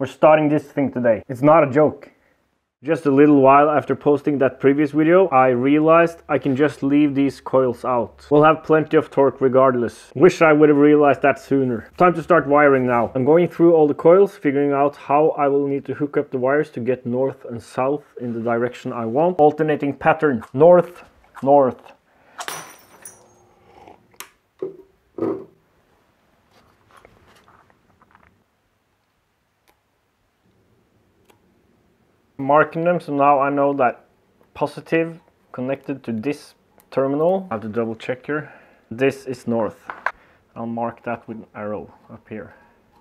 We're starting this thing today. It's not a joke. Just a little while after posting that previous video, I realized I can just leave these coils out. We'll have plenty of torque regardless. Wish I would have realized that sooner. Time to start wiring now. I'm going through all the coils, figuring out how I will need to hook up the wires to get north and south in the direction I want. Alternating pattern, north, north. Marking them so now I know that positive connected to this terminal. I have to double check here. This is north. I'll mark that with an arrow up here.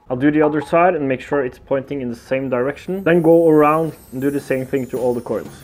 I'll do the other side and make sure it's pointing in the same direction. Then go around and do the same thing to all the coils.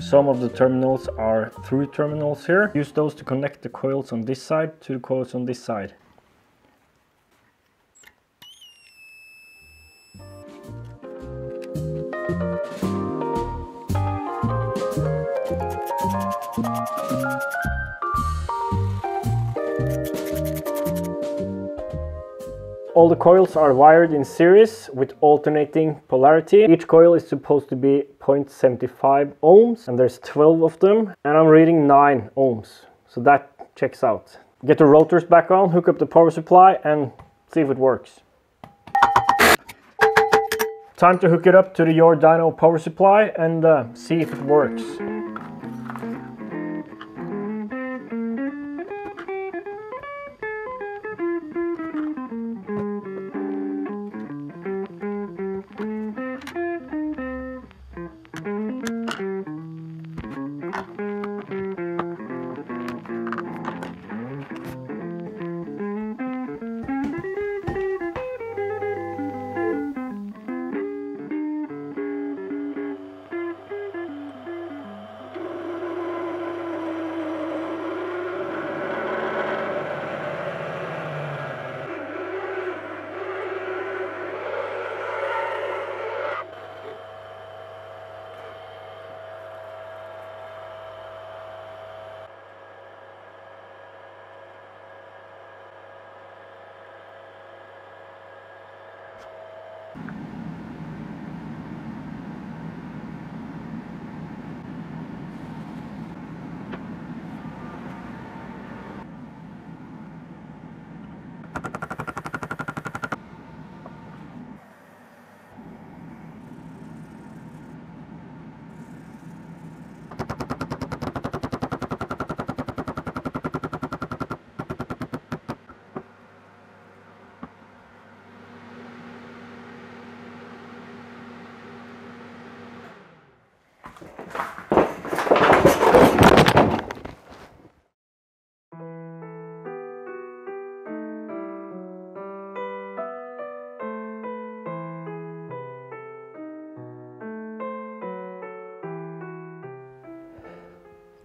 Some of the terminals are through terminals here. Use those to connect the coils on this side to the coils on this side. All the coils are wired in series with alternating polarity. Each coil is supposed to be 0.75 ohms and there's 12 of them and I'm reading 9 ohms. So that checks out. Get the rotors back on, hook up the power supply and see if it works. Time to hook it up to the ArDyno power supply and uh, see if it works.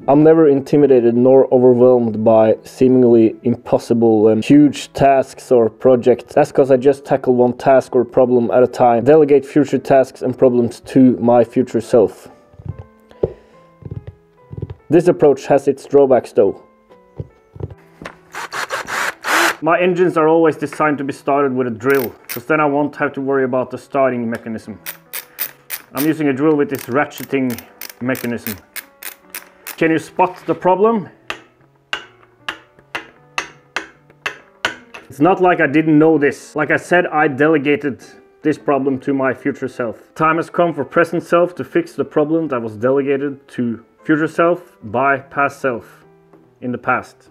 I'm never intimidated nor overwhelmed by seemingly impossible and huge tasks or projects. That's because I just tackle one task or problem at a time. Delegate future tasks and problems to my future self. This approach has its drawbacks though. My engines are always designed to be started with a drill, because then I won't have to worry about the starting mechanism. I'm using a drill with this ratcheting mechanism. Can you spot the problem? It's not like I didn't know this. Like I said, I delegated this problem to my future self. Time has come for present self to fix the problem that was delegated to future self by past self in the past.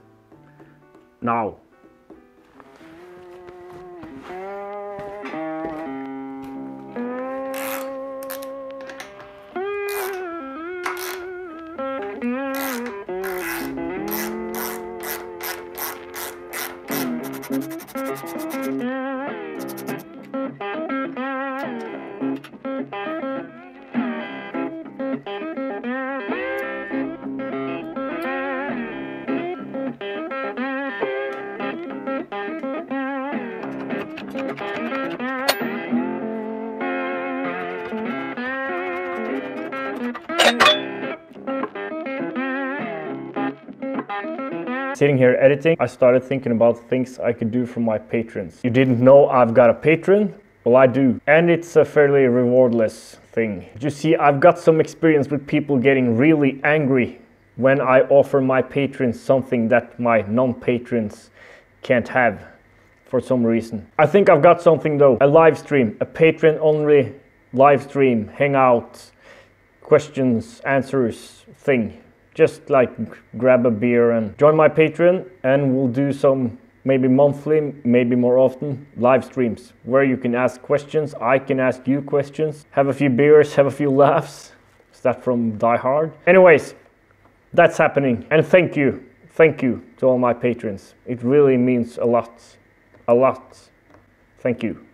Now. Sitting here editing, I started thinking about things I could do for my patrons. You didn't know I've got a patron? Well, I do. And it's a fairly rewardless thing. You see, I've got some experience with people getting really angry when I offer my patrons something that my non-patrons can't have for some reason. I think I've got something though. A live stream, a Patreon only live stream, hangout, questions, answers thing just like grab a beer and join my Patreon and we'll do some maybe monthly, maybe more often, live streams where you can ask questions. I can ask you questions, have a few beers, have a few laughs. Is that from Die Hard? Anyways, that's happening. And thank you, thank you to all my patrons. It really means a lot, a lot. Thank you.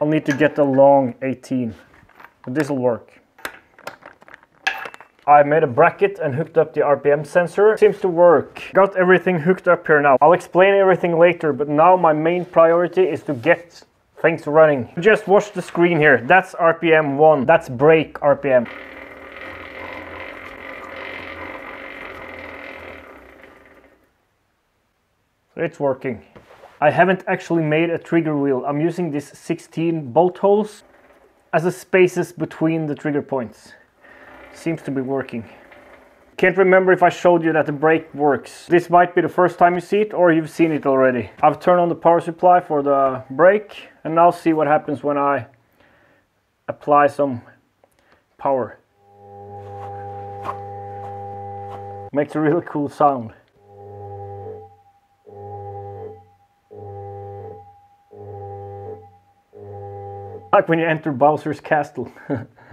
I'll need to get a long 18, but this will work. I made a bracket and hooked up the RPM sensor. Seems to work. Got everything hooked up here now. I'll explain everything later, but now my main priority is to get things running. Just watch the screen here. That's RPM 1. That's brake RPM. It's working. I haven't actually made a trigger wheel. I'm using these 16 bolt holes as a spaces between the trigger points. Seems to be working. Can't remember if I showed you that the brake works. This might be the first time you see it or you've seen it already. I've turned on the power supply for the brake and now see what happens when I apply some power. Makes a really cool sound. Like when you enter Bowser's castle.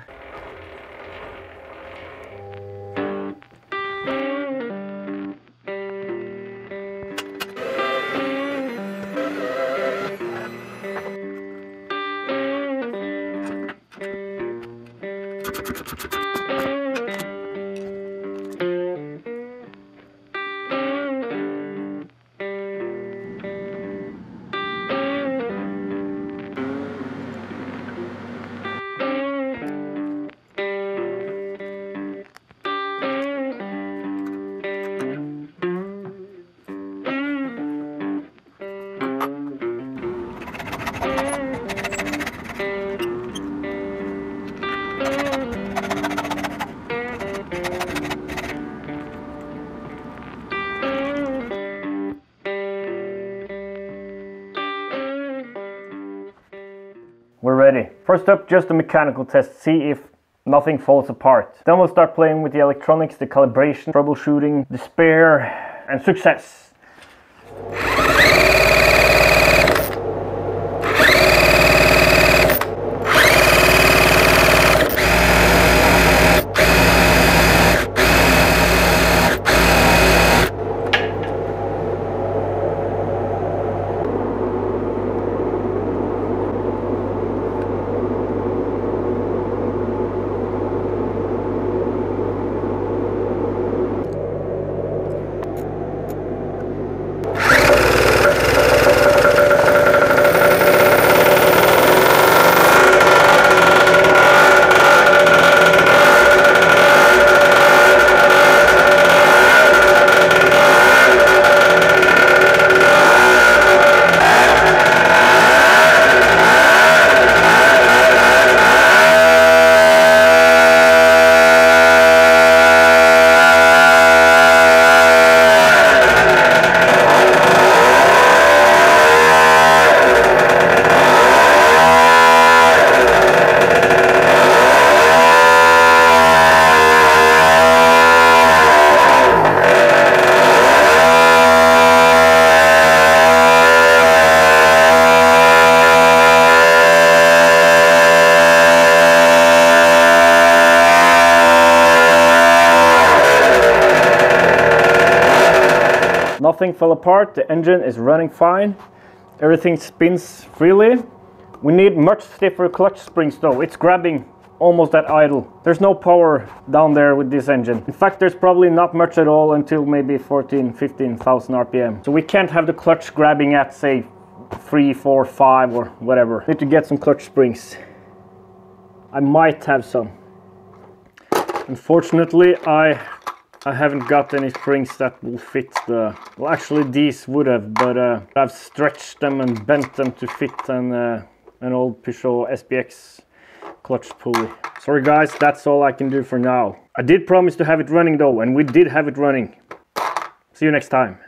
First up, just a mechanical test, see if nothing falls apart. Then we'll start playing with the electronics, the calibration, troubleshooting, despair, and success. Nothing fell apart, the engine is running fine. Everything spins freely. We need much stiffer clutch springs though. It's grabbing almost at idle. There's no power down there with this engine. In fact, there's probably not much at all until maybe 14, 15,000 RPM. So we can't have the clutch grabbing at say three, four, five or whatever. Need to get some clutch springs. I might have some. Unfortunately, I I haven't got any springs that will fit the... Well, actually these would have, but uh, I've stretched them and bent them to fit an, uh, an old Peugeot SPX clutch pulley. Sorry guys, that's all I can do for now. I did promise to have it running though, and we did have it running. See you next time.